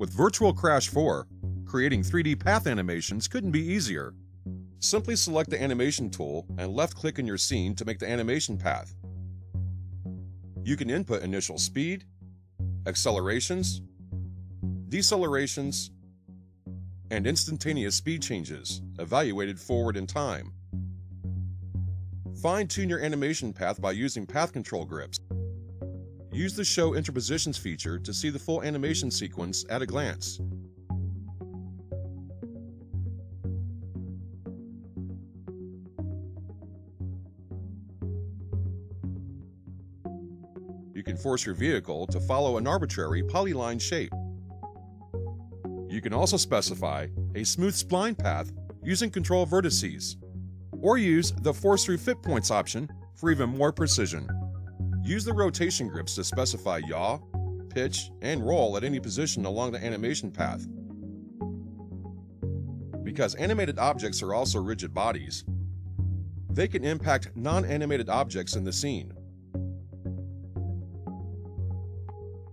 With Virtual Crash 4, creating 3D path animations couldn't be easier. Simply select the animation tool and left click in your scene to make the animation path. You can input initial speed, accelerations, decelerations, and instantaneous speed changes, evaluated forward in time. Fine-tune your animation path by using path control grips. Use the Show Interpositions feature to see the full animation sequence at a glance. You can force your vehicle to follow an arbitrary polyline shape. You can also specify a smooth spline path using control vertices, or use the Force Through Fit Points option for even more precision. Use the rotation grips to specify yaw, pitch, and roll at any position along the animation path. Because animated objects are also rigid bodies, they can impact non-animated objects in the scene.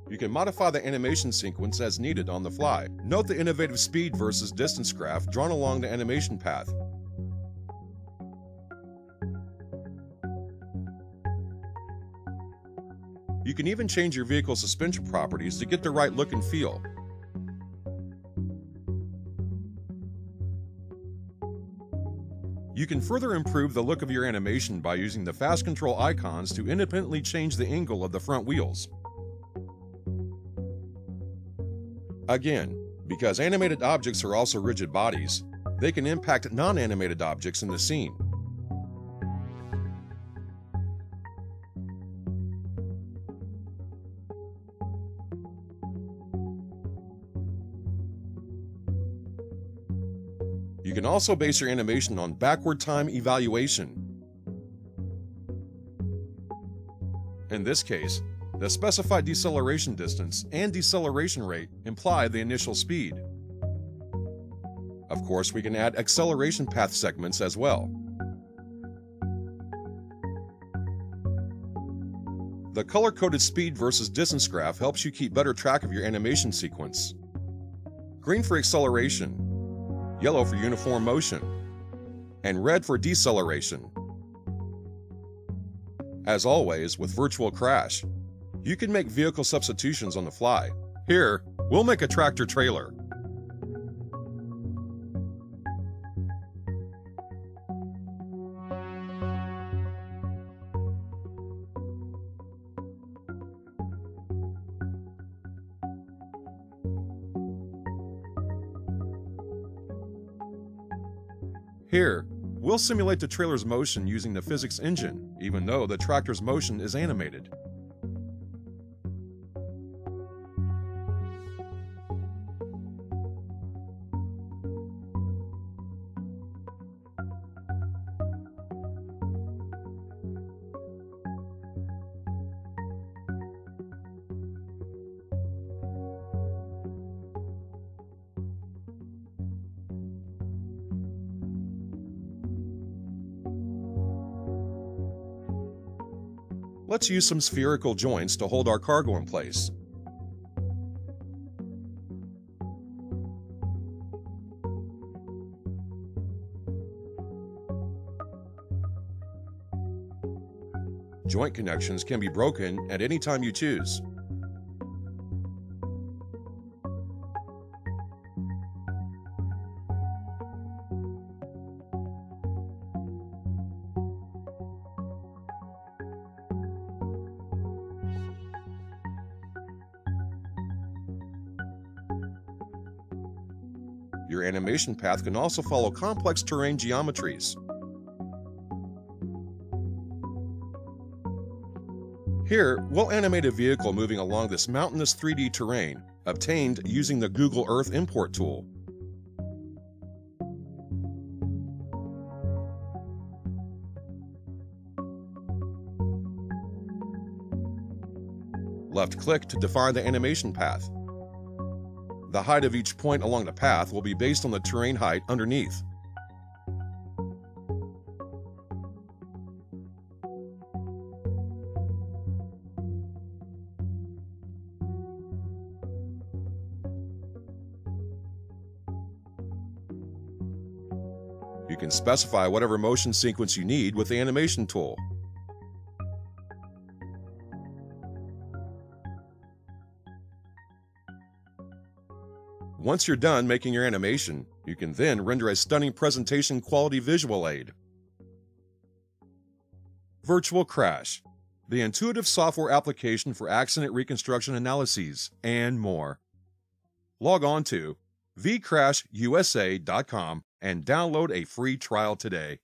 You can modify the animation sequence as needed on the fly. Note the innovative speed versus distance graph drawn along the animation path. You can even change your vehicle's suspension properties to get the right look and feel. You can further improve the look of your animation by using the fast control icons to independently change the angle of the front wheels. Again, because animated objects are also rigid bodies, they can impact non-animated objects in the scene. You can also base your animation on backward time evaluation. In this case, the specified deceleration distance and deceleration rate imply the initial speed. Of course, we can add acceleration path segments as well. The color-coded speed versus distance graph helps you keep better track of your animation sequence. Green for acceleration, yellow for uniform motion, and red for deceleration. As always, with Virtual Crash, you can make vehicle substitutions on the fly. Here, we'll make a tractor trailer. Here, we'll simulate the trailer's motion using the physics engine, even though the tractor's motion is animated. Let's use some spherical joints to hold our cargo in place. Joint connections can be broken at any time you choose. Your animation path can also follow complex terrain geometries. Here, we'll animate a vehicle moving along this mountainous 3D terrain, obtained using the Google Earth import tool. Left click to define the animation path. The height of each point along the path will be based on the terrain height underneath. You can specify whatever motion sequence you need with the animation tool. Once you're done making your animation, you can then render a stunning presentation quality visual aid. Virtual Crash, the intuitive software application for accident reconstruction analyses, and more. Log on to vcrashusa.com and download a free trial today.